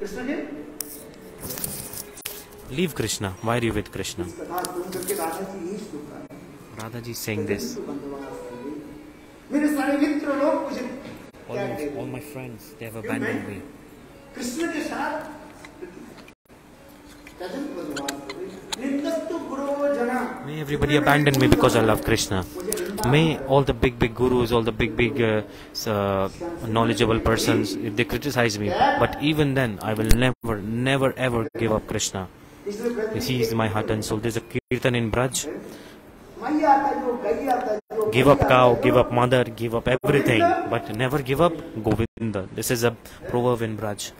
कृष्ण के Leave Krishna. Why are you with Krishna? इस कथा सुन करके राधा जी यही श्लोक का है Radhaji is saying this. बंदोबस्त कर ली। मेरे सारे मित्र लोग मुझे All त्याग my, दे all दिए। my friends, they have क्यों मैं abandoned me. कृष्ण के साथ कजन बंदोबस्त कर ली। निंदस्तु गुरो जना May everybody abandon me because I love Krishna. may all the big big gurus all the big big uh, uh, knowledgeable persons if they criticize me. But even then i will never never ever give up krishna. He is my heart and soul. There's a kirtan in braj. Give up cow give up mother give up everything but never give up govinda. This is a proverb in braj.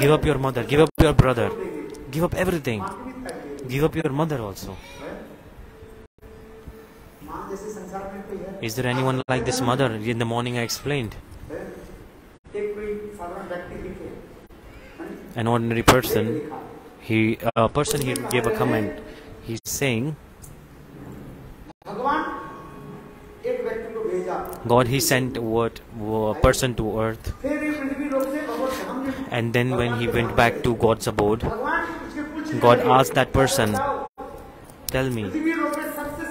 Give up your mother give up your brother give up everything. Give up your mother also. Is there anyone like this mother? In the morning I explained. An ordinary person, he a person he gave a comment. He's saying, God, he sent what a person to earth, and then when he went back to God's abode, God asked that person, "Tell me,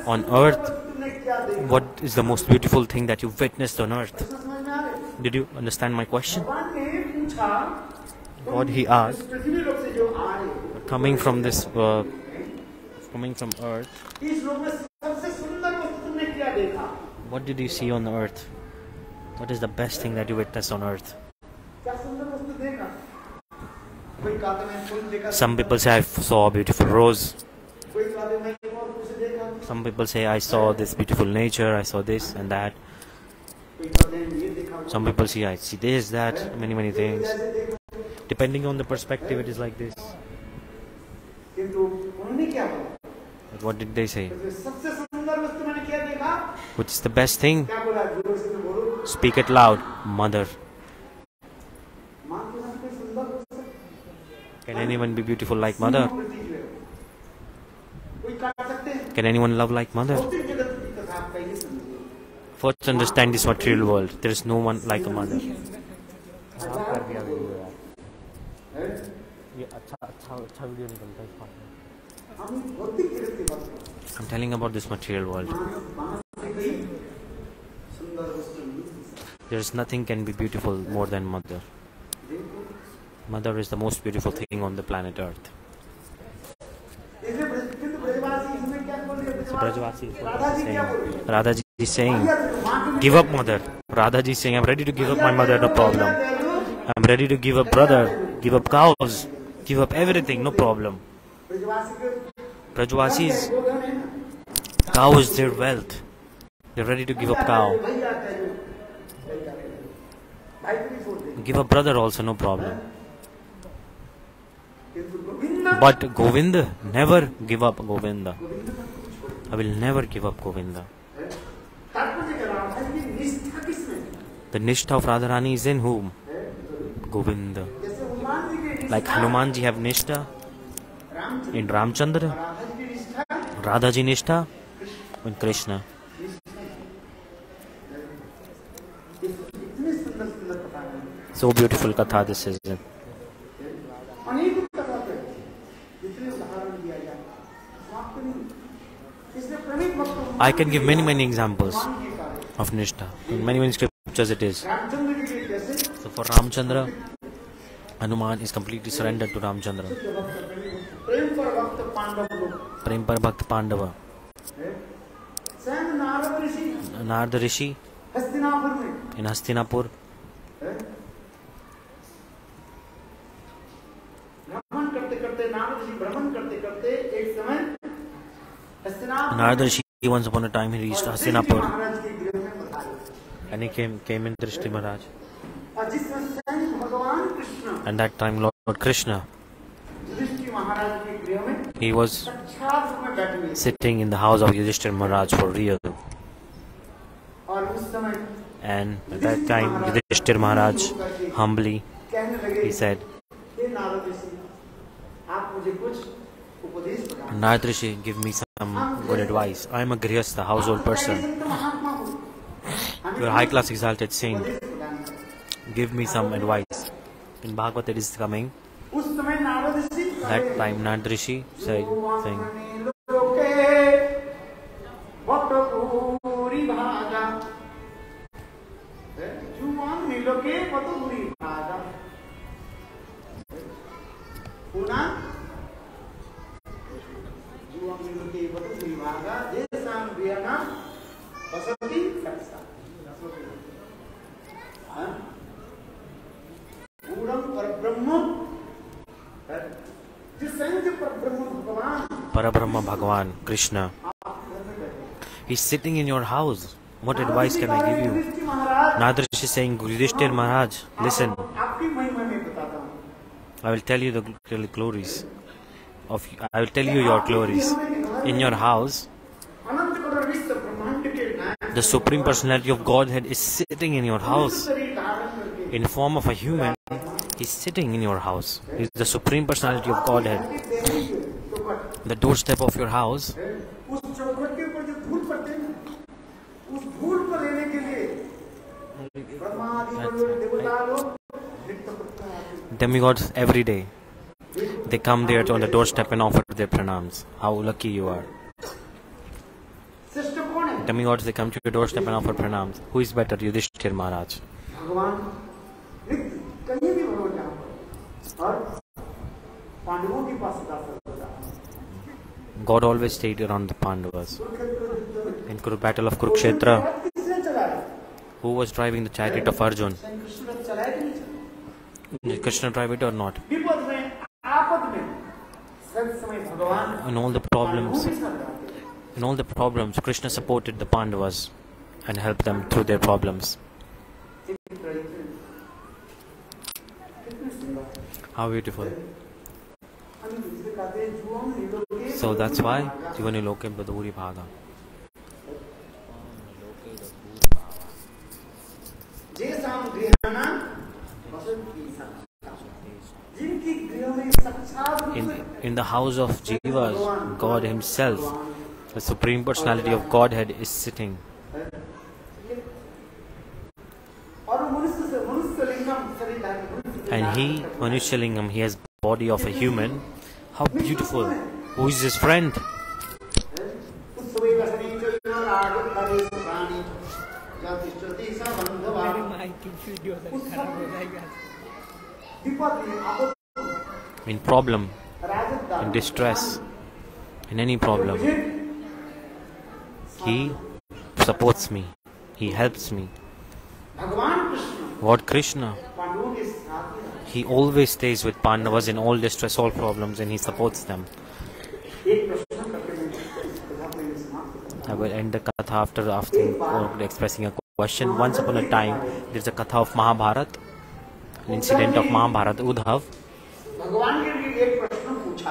on earth what is the most beautiful thing that you witnessed on earth? Did you understand my question? What he asked, coming from this, uh, coming from earth, what did you see on earth? What is the best thing that you witnessed on earth? Some people say I saw a beautiful rose some people say i saw this beautiful nature i saw this and that. Some people see i see this that many many things. Depending on the perspective it is like this. But what did they say? Which is the best thing? Speak it loud mother. Can anyone be beautiful like mother? Can anyone love like mother? First understand this material world. There is no one like a mother. I'm telling about this material world. There is nothing can be beautiful more than mother. Mother is the most beautiful thing on the planet earth. So Brajvasi saying, Radha ji is saying, give up mother. Radha ji is saying, I'm ready to give up my mother, no problem. I'm ready to give up brother, give up cows, give up everything, no problem. Brajvasi's cow is their wealth. They're ready to give up cow. Give up brother also, no problem. But Govinda, never give up Govinda. I will never give up Govinda. तात्पर्य क्या राधा जी की निष्ठा किसमें है? The nishtha of Radharani is in whom? Govinda. जैसे हनुमान जी की निष्ठा Like Hanuman ji have nishtha Ramchandra in Ramchandra, Radha ji की निष्ठा Radha ji nishtha in Krishna. इतनी सुंदर सुंदर कथा है So beautiful katha this is. I can give many many examples है। of nishtha. In many many scriptures it is. So for Ramchandra, Hanuman is completely surrendered to Ramchandra. Prem par Bhakt Pandava. Narada Rishi in Hastinapur. Narada Rishi once upon a time he reached Hastinapur and he came came in Drishti Maharaj. And that time Lord Krishna he was sitting in the house of Yudhishthir Maharaj for real. And at that time Yudhishthir Maharaj humbly he said Narad Rishi, give me some some good advice. I am a Grihastha, household person. Your high class exalted saint, give me some advice. In Bhagavad, it is coming. That time, Narad Rishi said, saying, लोके पतुरी Bhagavan Krishna He's sitting in your house. What advice can I give you? Nadrash is saying, Yudhishthir Maharaj, listen. I will tell you the glories of I will tell you your glories. In your house, the Supreme Personality of Godhead is sitting in your house. In form of a human, he's sitting in your house. He's the Supreme Personality of Godhead देवी के चौखट The doorstep of your house, है। उस चौखट के ऊपर जो धूल पड़ते हैं ना, उस धूल को लेने के लिए ब्रह्मा आदि बड़े देवता लोग नित्य प्रत्यय आते हैं। demigods every day, they come there on the doorstep and offer their pranams. How lucky you are. श्रेष्ठ कौन है Demigods, they come to your doorstep and offer pranams. Who is better, Yudhishthir Maharaj? भगवान नित्य कहीं भी भगवान जहाँ पर और पांडवों के पास दास होता है God always stayed around the Pandavas. In the battle of Kurukshetra, who was driving the chariot of Arjun? Did Krishna drive it or not? In all the problems, in all the problems, Krishna supported the Pandavas and helped them through their problems. How beautiful. वसंती साक्षात्। जिनकी गृह में साक्षात रूप In, से in the house of Jivas, God Himself, the Supreme Personality of Godhead, is sitting. और मनुष्य से मनुष्य लिंगम शरीर धारण मनुष्य And he, Manushalingam, he has body of a human. How beautiful. Who is his friend? In problem, in distress, in any problem, he supports me, he helps me. What Krishna? He always stays with Pandavas in all distress, all problems, and he supports them. I will end the katha after asking or uh, expressing a question. Once upon a time, there's a katha of Mahabharat, an incident of Mahabharat Udhav.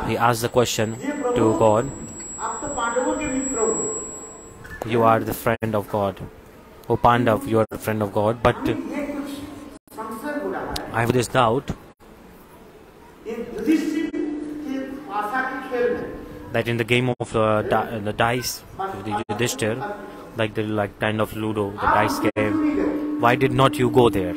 He asked the question to God You are the friend of God. O Pandav, you are the friend of God. But I have this doubt that in the game of uh, di uh, the dice the Yudhishthir, like the like kind of Ludo, the dice game. Why did not you go there?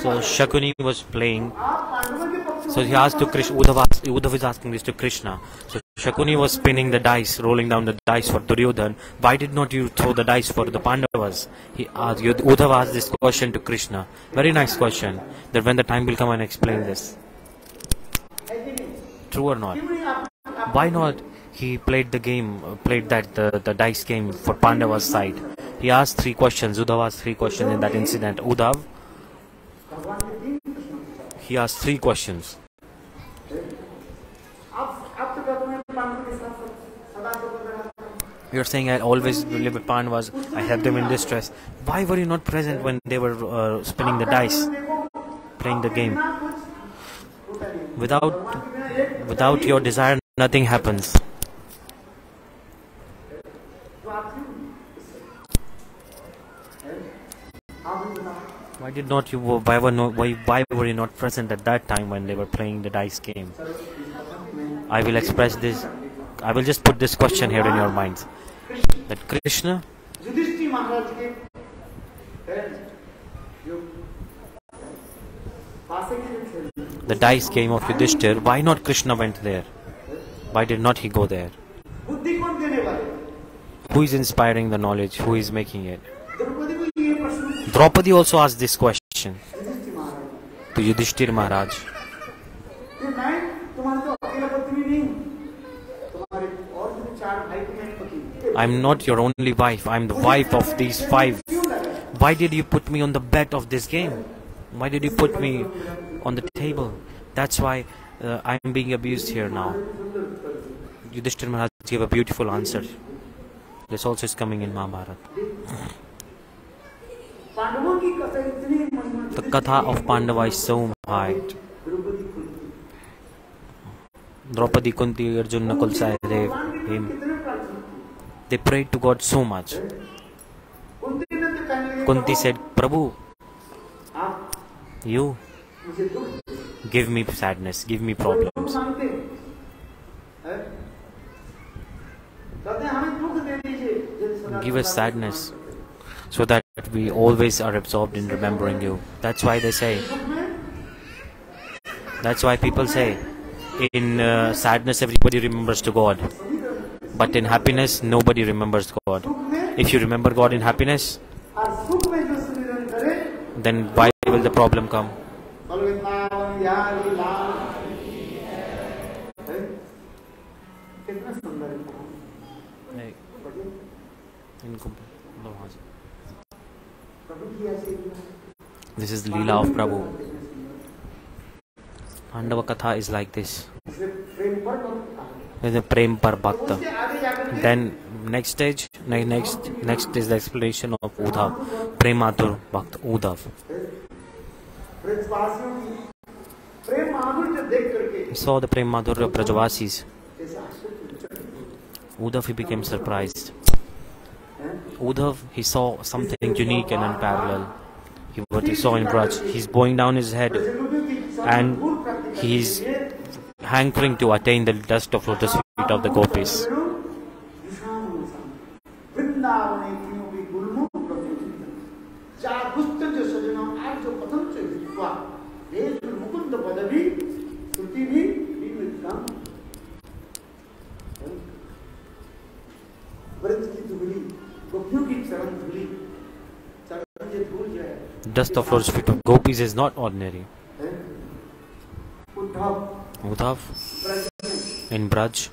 So Shakuni was playing. So he asked to Krishna. Uddhav, asked, Uddhav is asking this to Krishna. So Shakuni was spinning the dice, rolling down the dice for Duryodhan. Why did not you throw the dice for the Pandavas? He asked. Uddhava asked this question to Krishna. Very nice question. That when the time will come and explain this. True or not? Why not? He played the game, played that the, the dice game for Pandava's side. He asked three questions. Uddhava asked three questions in that incident. Uddhav, he asked three questions. You're saying I always Libepan was I helped them in distress. Why were you not present when they were uh, spinning the dice, playing the game? Without without your desire, nothing happens. Why did not you? Why were no, why why were you not present at that time when they were playing the dice game? I will express this I will just put this question here in your minds that Krishna the dice came of Yudhishthir. Why not Krishna went there? Why did not he go there? Who is inspiring the knowledge? Who is making it? Draupadi also asked this question to Yudhishthir Maharaj. I'm not your only wife. I'm the wife of these five. Why did you put me on the bed of this game? Why did you put me on the table? That's why uh, I'm being abused here now. Yudhishthir Maharaj gave a beautiful answer. This also is coming in Mahabharata. The Katha of Pandava is so high. Draupadi Kunti Arjun Nakul him. They prayed to God so much. Kunti said, Prabhu, you give me sadness, give me problems. Give us sadness so that we always are absorbed in remembering you. That's why they say, that's why people say, in uh, sadness everybody remembers to God. But in happiness, nobody remembers God. If you remember God in happiness, then why will the problem come? This is Leela of Prabhu. Pandava Katha is like this. With a prem par bhakta. Then next stage, next next is the explanation of Udhav, Pramadur Bhakt Udhav. Saw the Prematur Brajvasis, Udhav he became surprised. Udhav he saw something unique and unparalleled. He what he saw in Braj, he's bowing down his head, and he's hankering to attain the dust of lotus feet of the gopis. वृंदावने किमपि गुल्मो प्रभुचिन्तन। जा गुस्तज सजनम आर्य पथम च हित्वा, देश मुकुंद पदवी श्रुति भी विविधम। व्रत की धूली गोपियों की चरण धूली चरण जे धूल जाए Dust of lotus feet of gopis is not ordinary. हैं? Uddhav Braj in Braj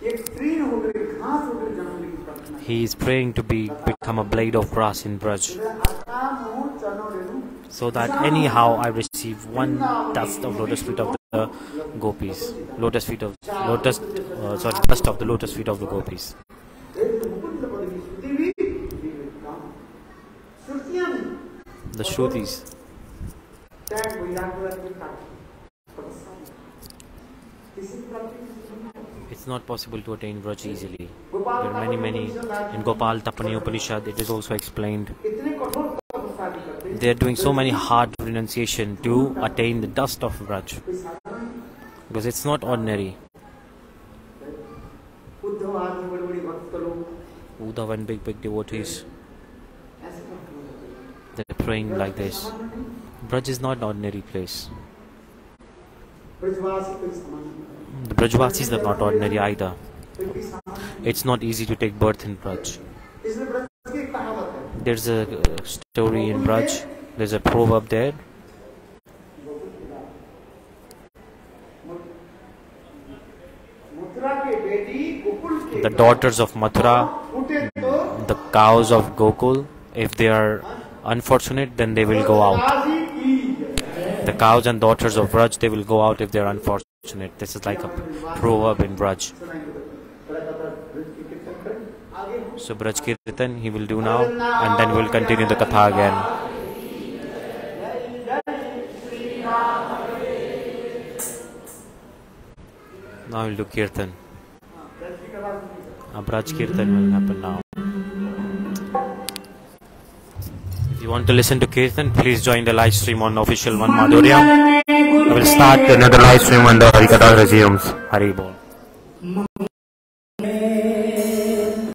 he is praying to be become a blade of grass in Braj. so that anyhow I receive one dust of lotus feet of the gopis, lotus feet of lotus, uh, sorry, dust of the lotus feet of the gopis. The Shrutis, it's not possible to attain Braj easily. There are many, many in Gopal Tapani Upanishad. It is also explained. They are doing so many hard renunciation to attain the dust of Braj because it's not ordinary. Uddhav and big, big devotees, they're praying like this. Braj is not an ordinary place. The Brajvasis are not ordinary either. It's not easy to take birth in Braj. There's a uh, story in Braj, there's a proverb there. The daughters of Mathura, the cows of Gokul, if they are unfortunate, then they will go out. The cows and daughters of Braj, they will go out if they are unfortunate. This is like a proverb in Braj. So Braj Kirtan he will do now and then we'll continue the Katha again. Now we'll do Kirtan. A Braj Kirtan will happen now. If you want to listen to Kirtan, please join the live stream on official Vana Madhurya. I will start another live stream when the Harikatha resumes. Hari Bol.